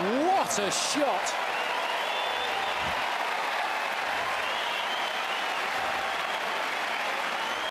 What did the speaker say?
What a shot!